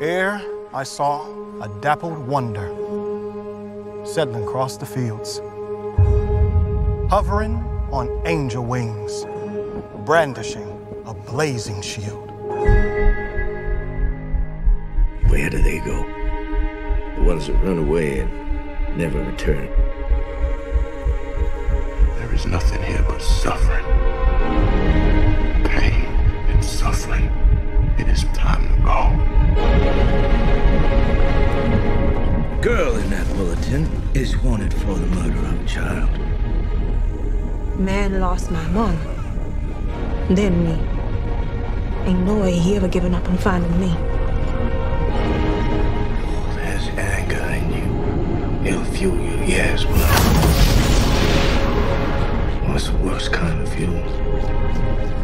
Ere I saw a dappled wonder settling across the fields, hovering on angel wings, brandishing a blazing shield. Where do they go? The ones that run away and never return. There is nothing here but suffering. Girl in that bulletin is wanted for the murder of a child. Man lost my mom. Then me. Ain't no way he ever given up on finding me. There's anger in you. It'll fuel you, yes, but what's the worst kind of fuel?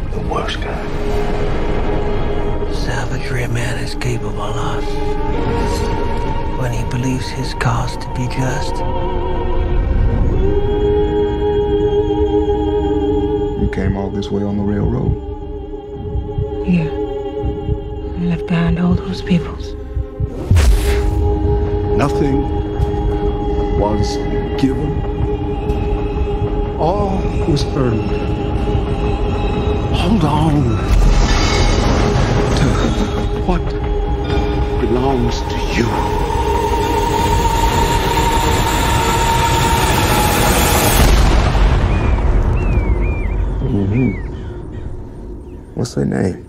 The worst kind. Savagery a man is capable of when he believes his cause to be just. You came all this way on the railroad? Yeah. I left behind all those peoples. Nothing was given. All was earned. Hold on to what belongs to you. What's her name?